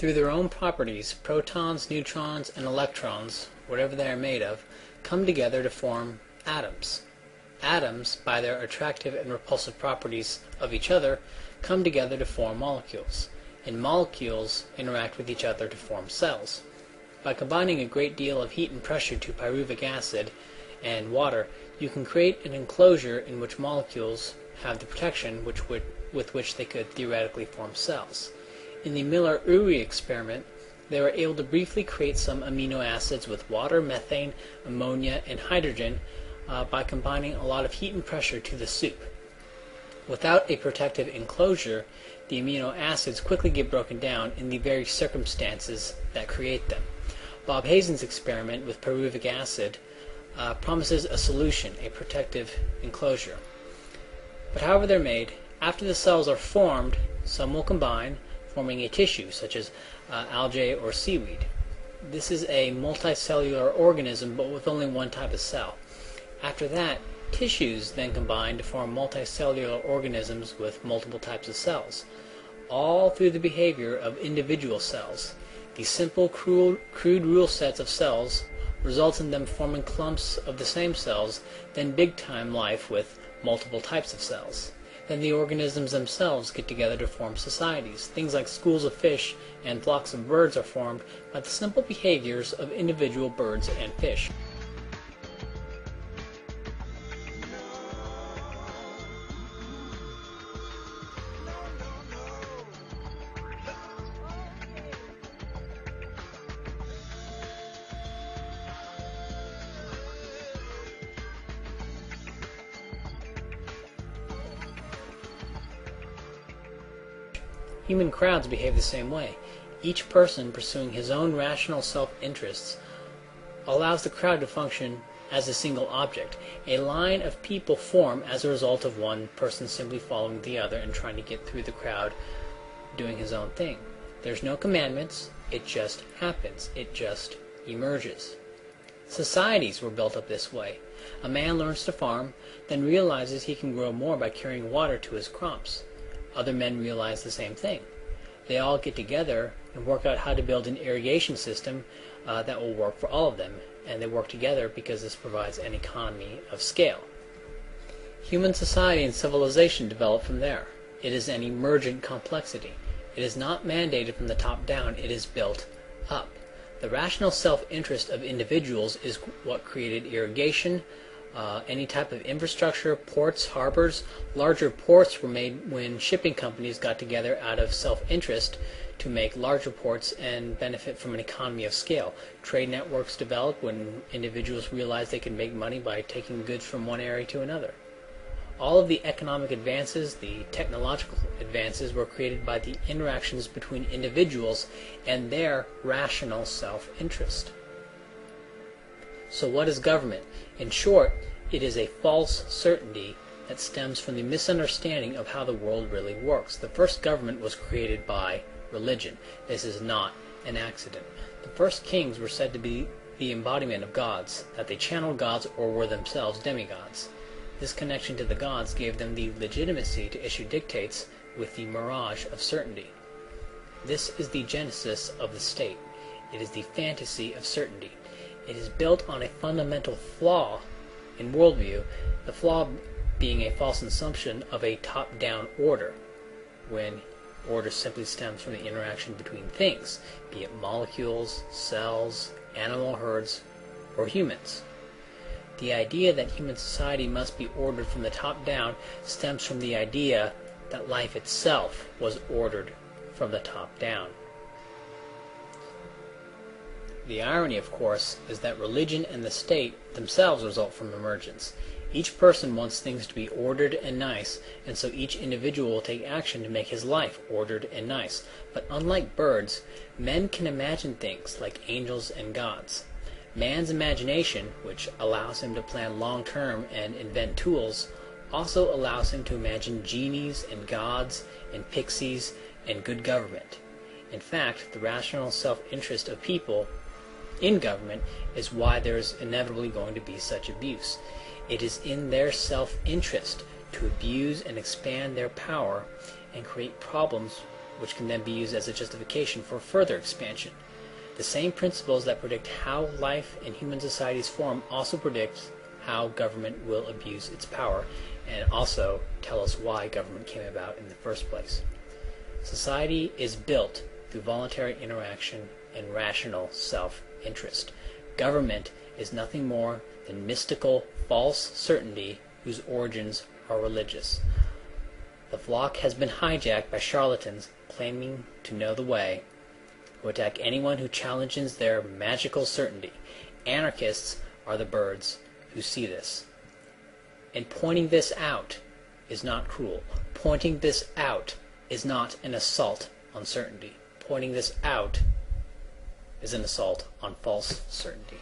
Through their own properties, protons, neutrons, and electrons, whatever they are made of, come together to form atoms. Atoms, by their attractive and repulsive properties of each other, come together to form molecules, and molecules interact with each other to form cells. By combining a great deal of heat and pressure to pyruvic acid and water, you can create an enclosure in which molecules have the protection which would, with which they could theoretically form cells. In the Miller-Urey experiment, they were able to briefly create some amino acids with water, methane, ammonia, and hydrogen uh, by combining a lot of heat and pressure to the soup. Without a protective enclosure, the amino acids quickly get broken down in the very circumstances that create them. Bob Hazen's experiment with pyruvic acid uh, promises a solution, a protective enclosure. But however they're made, after the cells are formed, some will combine, forming a tissue, such as uh, algae or seaweed. This is a multicellular organism, but with only one type of cell. After that, tissues then combine to form multicellular organisms with multiple types of cells, all through the behavior of individual cells. These simple, crude, crude rule sets of cells results in them forming clumps of the same cells, then big-time life with multiple types of cells. Then the organisms themselves get together to form societies. Things like schools of fish and flocks of birds are formed by the simple behaviors of individual birds and fish. Human crowds behave the same way. Each person pursuing his own rational self-interests allows the crowd to function as a single object. A line of people form as a result of one person simply following the other and trying to get through the crowd doing his own thing. There's no commandments, it just happens, it just emerges. Societies were built up this way. A man learns to farm, then realizes he can grow more by carrying water to his crops. Other men realize the same thing. They all get together and work out how to build an irrigation system uh, that will work for all of them, and they work together because this provides an economy of scale. Human society and civilization develop from there. It is an emergent complexity. It is not mandated from the top down, it is built up. The rational self-interest of individuals is what created irrigation, uh, any type of infrastructure, ports, harbors. Larger ports were made when shipping companies got together out of self-interest to make larger ports and benefit from an economy of scale. Trade networks developed when individuals realized they could make money by taking goods from one area to another. All of the economic advances, the technological advances, were created by the interactions between individuals and their rational self-interest. So what is government? In short, it is a false certainty that stems from the misunderstanding of how the world really works. The first government was created by religion. This is not an accident. The first kings were said to be the embodiment of gods, that they channeled gods or were themselves demigods. This connection to the gods gave them the legitimacy to issue dictates with the mirage of certainty. This is the genesis of the state. It is the fantasy of certainty. It is built on a fundamental flaw in worldview, the flaw being a false assumption of a top-down order, when order simply stems from the interaction between things, be it molecules, cells, animal herds, or humans. The idea that human society must be ordered from the top down stems from the idea that life itself was ordered from the top down. The irony, of course, is that religion and the state themselves result from emergence. Each person wants things to be ordered and nice, and so each individual will take action to make his life ordered and nice. But unlike birds, men can imagine things like angels and gods. Man's imagination, which allows him to plan long term and invent tools, also allows him to imagine genies and gods and pixies and good government. In fact, the rational self-interest of people in government is why there is inevitably going to be such abuse. It is in their self-interest to abuse and expand their power and create problems which can then be used as a justification for further expansion. The same principles that predict how life in human societies form also predict how government will abuse its power and also tell us why government came about in the first place. Society is built through voluntary interaction and rational self-interest. Government is nothing more than mystical, false certainty whose origins are religious. The flock has been hijacked by charlatans claiming to know the way, who attack anyone who challenges their magical certainty. Anarchists are the birds who see this. And pointing this out is not cruel. Pointing this out is not an assault on certainty. Pointing this out is an assault on false certainty.